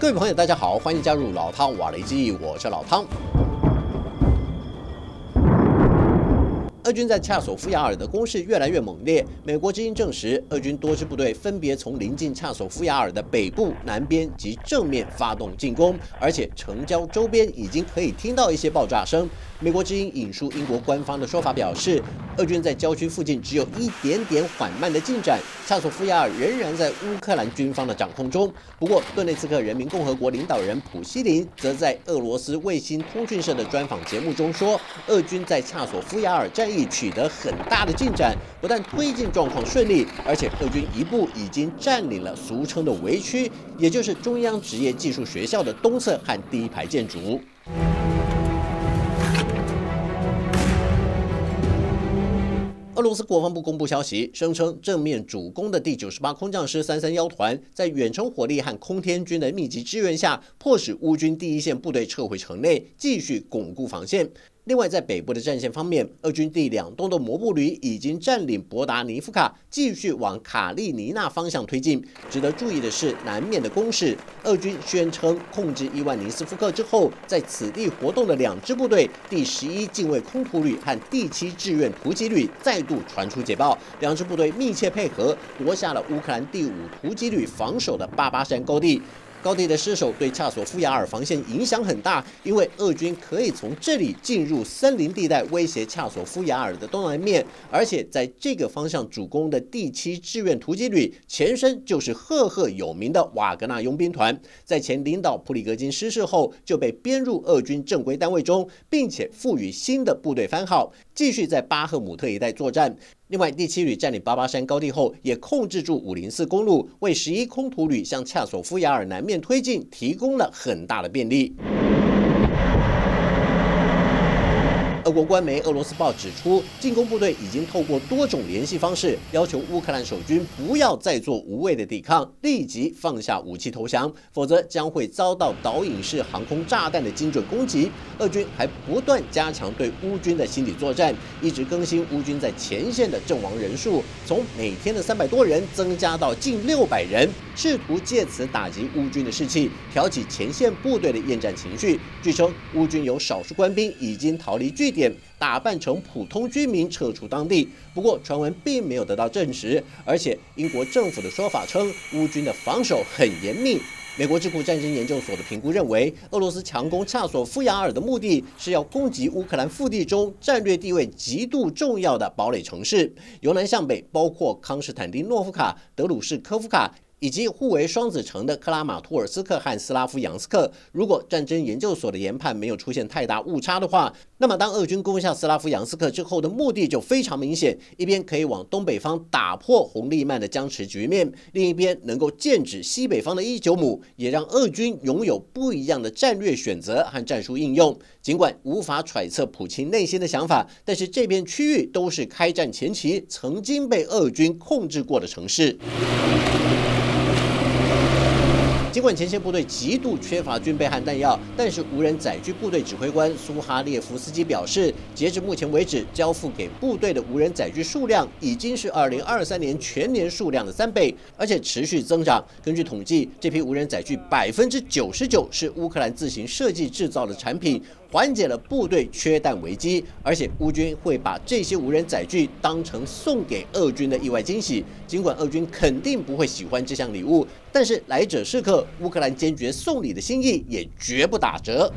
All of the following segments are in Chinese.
各位朋友，大家好，欢迎加入老汤瓦雷基，我是老汤。俄军在恰索夫亚尔的攻势越来越猛烈。美国之音证实，俄军多支部队分别从临近恰索夫亚尔的北部、南边及正面发动进攻，而且城郊周边已经可以听到一些爆炸声。美国之音引述英国官方的说法表示，俄军在郊区附近只有一点点缓慢的进展，恰索夫亚尔仍然在乌克兰军方的掌控中。不过，顿内茨克人民共和国领导人普希林则在俄罗斯卫星通讯社的专访节目中说，俄军在恰索夫亚尔战役取得很大的进展，不但推进状况顺利，而且俄军一部已经占领了俗称的围区，也就是中央职业技术学校的东侧和第一排建筑。俄罗斯国防部公布消息，声称正面主攻的第九十八空降师三三幺团，在远程火力和空天军的密集支援下，迫使乌军第一线部队撤回城内，继续巩固防线。另外，在北部的战线方面，俄军第两栋的摩步旅已经占领博达尼夫卡，继续往卡利尼娜方向推进。值得注意的是，南面的攻势，俄军宣称控制伊万尼斯夫克之后，在此地活动的两支部队——第十一近卫空突旅和第七志愿突击旅，再度传出捷报，两支部队密切配合，夺下了乌克兰第五突击旅防守的巴巴山高地。高地的失守对恰索夫亚尔防线影响很大，因为俄军可以从这里进入森林地带，威胁恰索夫亚尔的东南面。而且在这个方向主攻的第七志愿突击旅，前身就是赫赫有名的瓦格纳佣兵团，在前领导普里格金失事后，就被编入俄军正规单位中，并且赋予新的部队番号，继续在巴赫姆特一带作战。另外，第七旅占领巴巴山高地后，也控制住五零四公路，为十一空土旅向恰索夫亚尔南面推进提供了很大的便利。俄国官媒《俄罗斯报》指出，进攻部队已经透过多种联系方式，要求乌克兰守军不要再做无谓的抵抗，立即放下武器投降，否则将会遭到导引式航空炸弹的精准攻击。俄军还不断加强对乌军的心理作战，一直更新乌军在前线的阵亡人数，从每天的三百多人增加到近六百人，试图借此打击乌军的士气，挑起前线部队的厌战情绪。据称，乌军有少数官兵已经逃离据点。打扮成普通居民撤出当地，不过传闻并没有得到证实，而且英国政府的说法称乌军的防守很严密。美国智库战争研究所的评估认为，俄罗斯强攻恰索夫亚尔的目的是要攻击乌克兰腹地中战略地位极度重要的堡垒城市，由南向北包括康斯坦丁诺夫卡、德鲁士科夫卡。以及互为双子城的克拉马托尔斯克和斯拉夫扬斯克，如果战争研究所的研判没有出现太大误差的话，那么当俄军攻下斯拉夫扬斯克之后的目的就非常明显：一边可以往东北方打破红利曼的僵持局面，另一边能够剑指西北方的伊久姆，也让俄军拥有不一样的战略选择和战术应用。尽管无法揣测普京内心的想法，但是这片区域都是开战前期曾经被俄军控制过的城市。尽管前线部队极度缺乏军备和弹药，但是无人载具部队指挥官苏哈列夫斯基表示，截至目前为止，交付给部队的无人载具数量已经是2023年全年数量的三倍，而且持续增长。根据统计，这批无人载具99%是乌克兰自行设计制造的产品。缓解了部队缺弹危机，而且乌军会把这些无人载具当成送给俄军的意外惊喜。尽管俄军肯定不会喜欢这项礼物，但是来者是客，乌克兰坚决送礼的心意也绝不打折。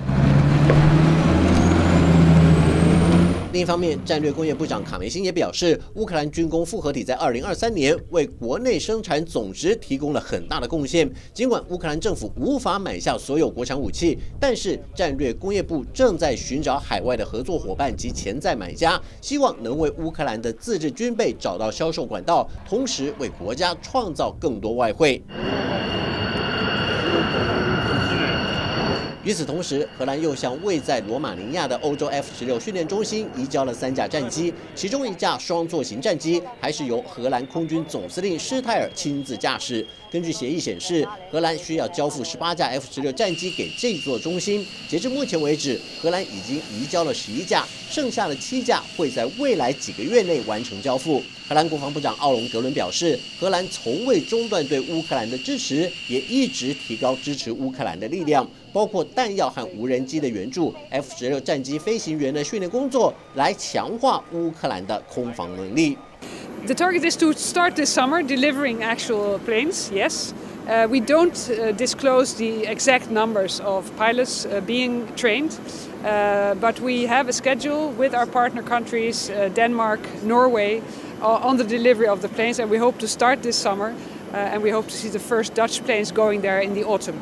另一方面，战略工业部长卡梅辛也表示，乌克兰军工复合体在二零二三年为国内生产总值提供了很大的贡献。尽管乌克兰政府无法买下所有国产武器，但是战略工业部正在寻找海外的合作伙伴及潜在买家，希望能为乌克兰的自制军备找到销售管道，同时为国家创造更多外汇。与此同时，荷兰又向位在罗马尼亚的欧洲 F 十六训练中心移交了三架战机，其中一架双座型战机还是由荷兰空军总司令施泰尔亲自驾驶。根据协议显示，荷兰需要交付十八架 F 十六战机给这座中心。截至目前为止，荷兰已经移交了十一架，剩下的七架会在未来几个月内完成交付。荷兰国防部长奥隆格伦表示，荷兰从未中断对乌克兰的支持，也一直提高支持乌克兰的力量，包括弹药和无人机的援助、F 十六战机飞行员的训练工作，来强化乌克兰的空防能力。The target is to start this summer delivering actual planes. Yes. Uh, we don't uh, disclose the exact numbers of pilots uh, being trained, uh, but we have a schedule with our partner countries, uh, Denmark, Norway, on the delivery of the planes, and we hope to start this summer, uh, and we hope to see the first Dutch planes going there in the autumn.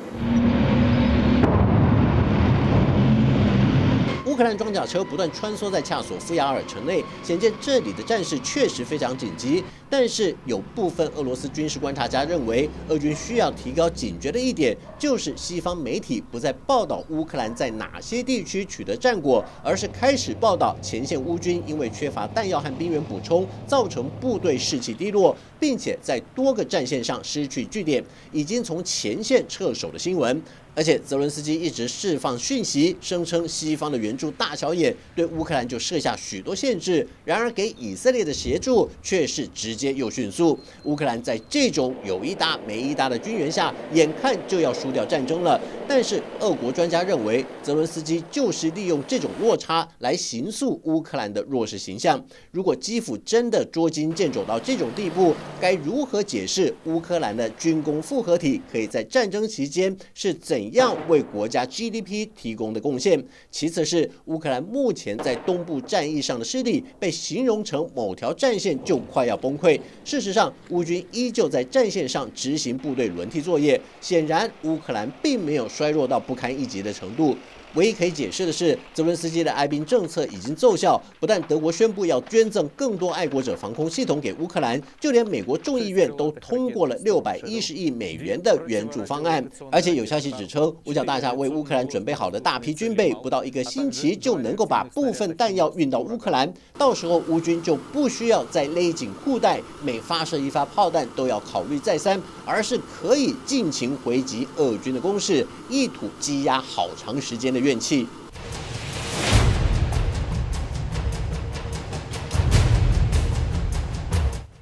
乌克兰装甲车不断穿梭在恰索夫亚尔城内，显见这里的战事确实非常紧急。但是有部分俄罗斯军事观察家认为，俄军需要提高警觉的一点，就是西方媒体不再报道乌克兰在哪些地区取得战果，而是开始报道前线乌军因为缺乏弹药和兵员补充，造成部队士气低落，并且在多个战线上失去据点，已经从前线撤守的新闻。而且泽伦斯基一直释放讯息，声称西方的援助大小眼，对乌克兰就设下许多限制。然而给以色列的协助却是直接又迅速。乌克兰在这种有一搭没一搭的军援下，眼看就要输掉战争了。但是俄国专家认为，泽伦斯基就是利用这种落差来形塑乌克兰的弱势形象。如果基辅真的捉襟见肘到这种地步，该如何解释乌克兰的军工复合体可以在战争期间是怎？怎样为国家 GDP 提供的贡献？其次是乌克兰目前在东部战役上的失利，被形容成某条战线就快要崩溃。事实上，乌军依旧在战线上执行部队轮替作业，显然乌克兰并没有衰弱到不堪一击的程度。唯一可以解释的是，泽伦斯基的爱兵政策已经奏效。不但德国宣布要捐赠更多爱国者防空系统给乌克兰，就连美国众议院都通过了六百一十亿美元的援助方案。而且有消息指称，五角大厦为乌克兰准备好的大批军备，不到一个星期就能够把部分弹药运到乌克兰。到时候乌军就不需要再勒紧裤带，每发射一发炮弹都要考虑再三，而是可以尽情回击俄军的攻势，一吐积压好长时间的。怨气。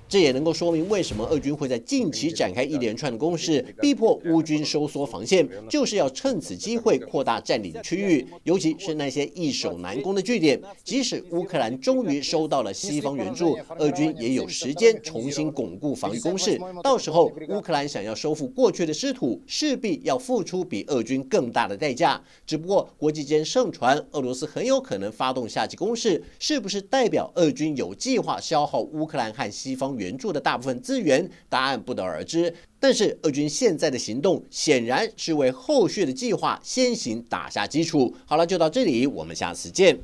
这也能够说明为什么俄军会在近期展开一连串的攻势，逼迫乌军收缩防线，就是要趁此机会扩大占领区域，尤其是那些易守难攻的据点。即使乌克兰终于收到了西方援助，俄军也有时间重新巩固防御攻势。到时候，乌克兰想要收复过去的失土，势必要付出比俄军更大的代价。只不过，国际间盛传俄罗斯很有可能发动夏季攻势，是不是代表俄军有计划消耗乌克兰和西方？援助的大部分资源，答案不得而知。但是俄军现在的行动显然是为后续的计划先行打下基础。好了，就到这里，我们下次见。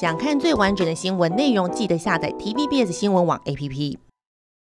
想看最完整的新闻内容，记得下载 TVBS 新闻网 APP。